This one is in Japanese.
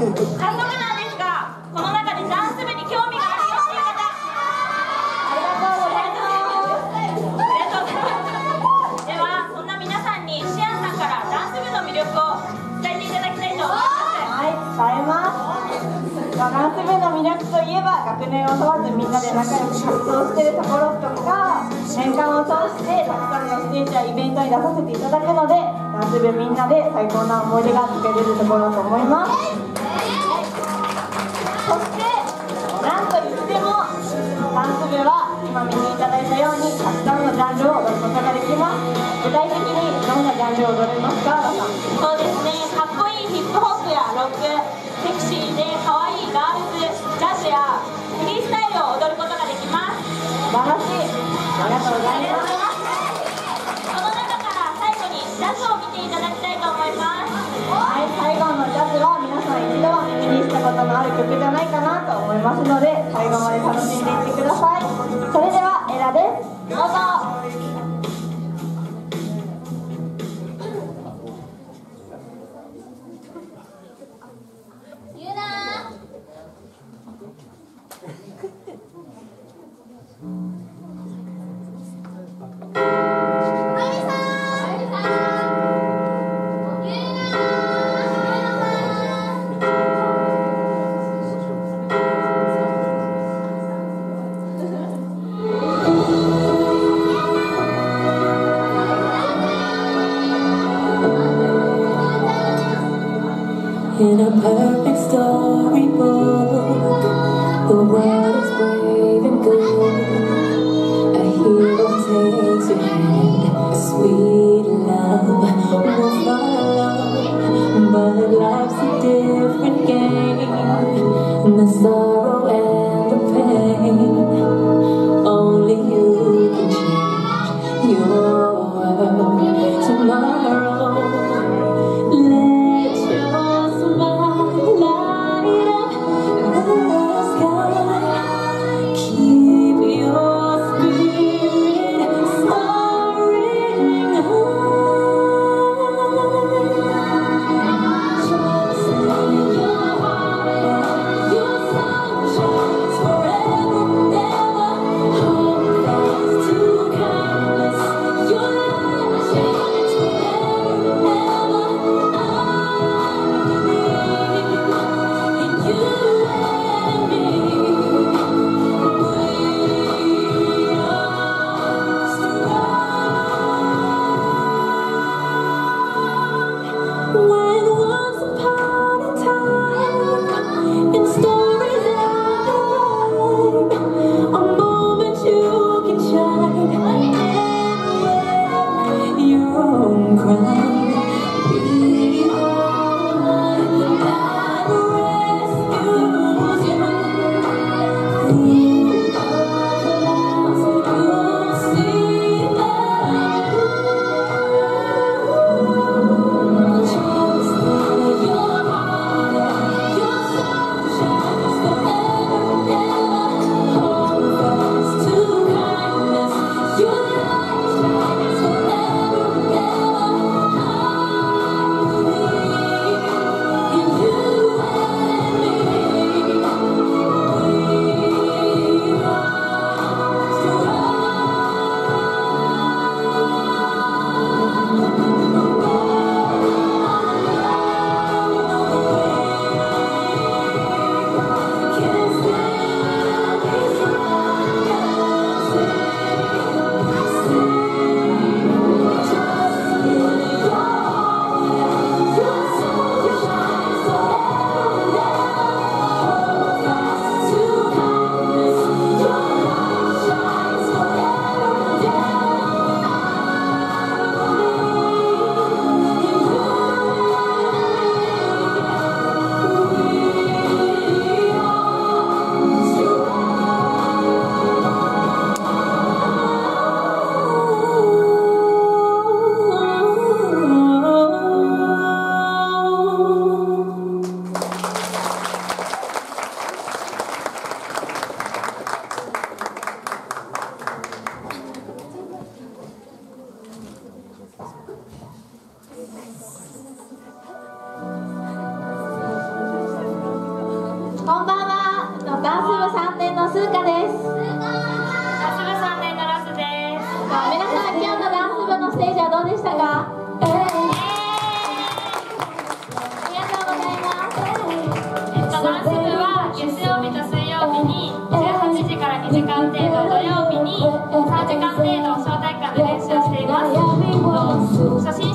早速なんですがこの中でダンス部に興味があるよいう方ありがとうございます。ま、ダンス部の魅力といえば学年を問わずみんなで仲良く活動してるところとか年間を通してたくさんのステージやイベントに出させていただくのでダンス部みんなで最高な思い出が作れるところだと思います。そしてなんといってもダンス部は今見ていただいたようにたくさんのジャンルを踊ることができます。具体的にどんなジャンルを踊れますか？そうですね。かっこいいヒップホップやロック。りがとうございます。この中から最後にジャズを見ていただきたいと思います。はい、最後のジャズは皆さん一度は耳にしたことのある曲じゃないかなと思いますので最後まで楽しんでいってください。それでは In a perfect storybook, the world is brave and good. A hero takes your hand, sweet love will follow. But life's a different game, the sorrow O